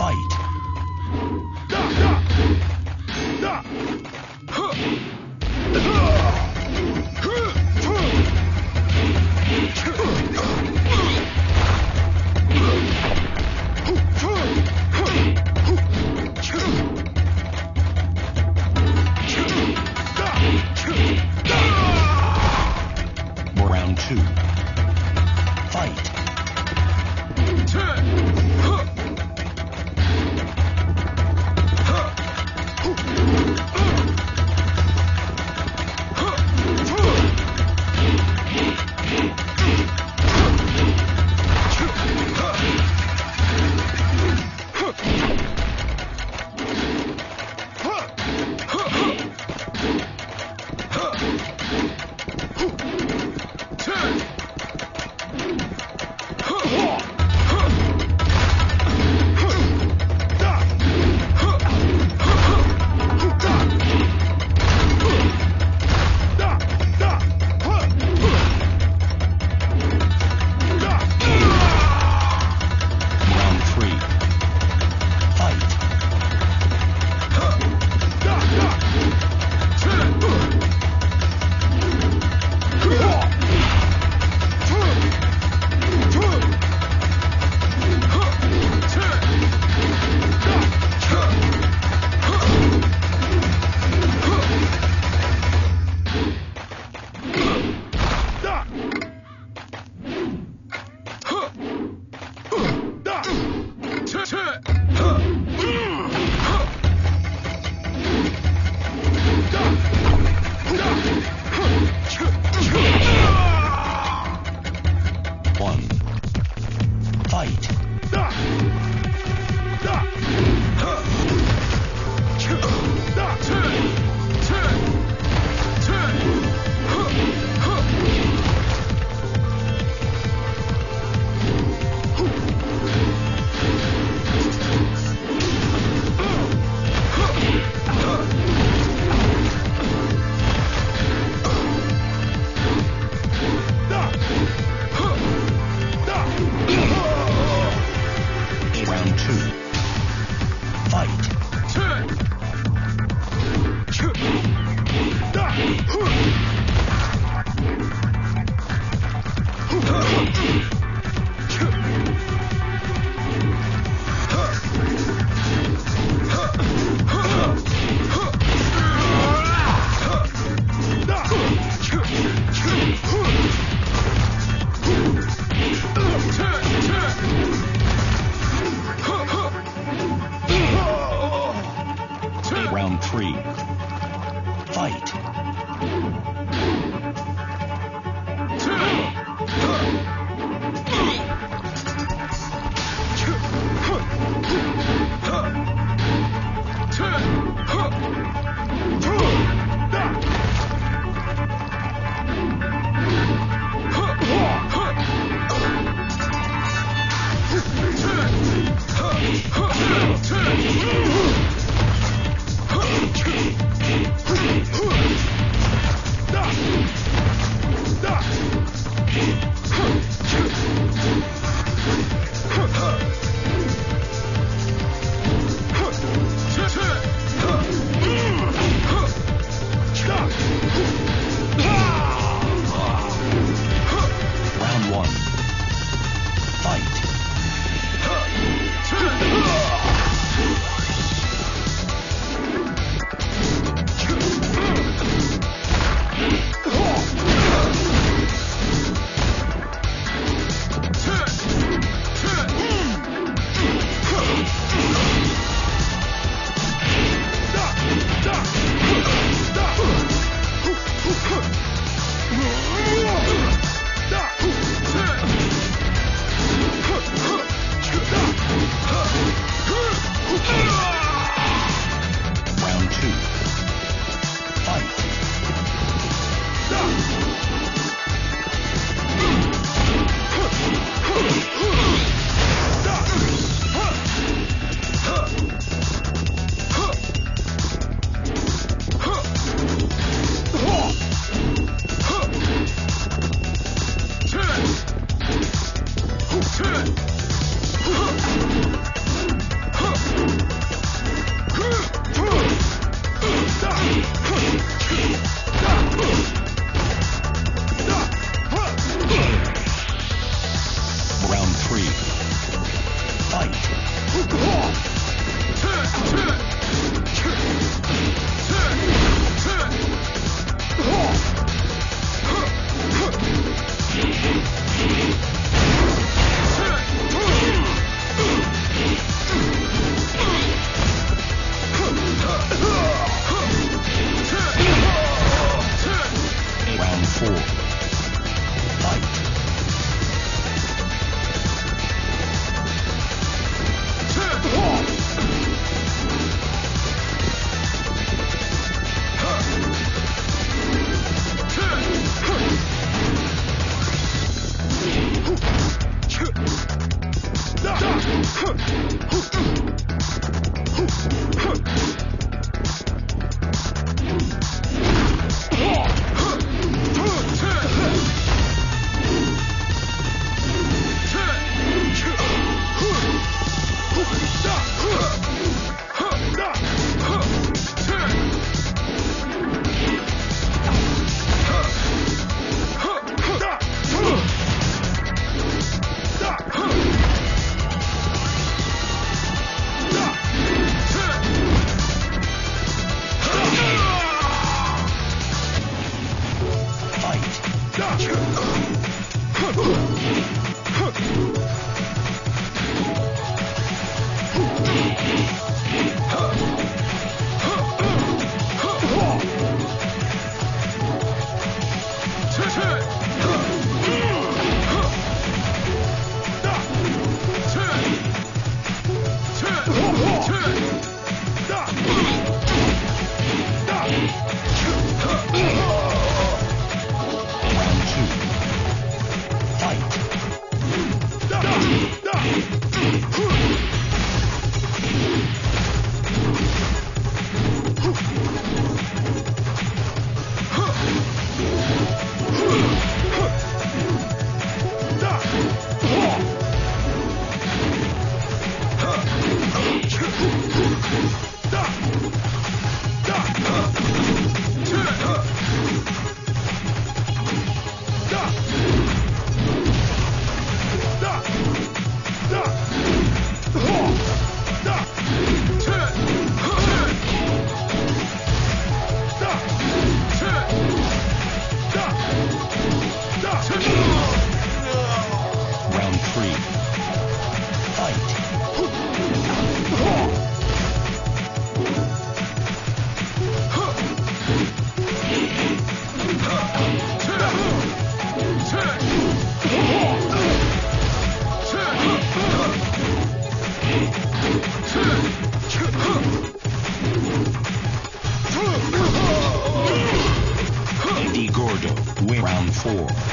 Fight. 我。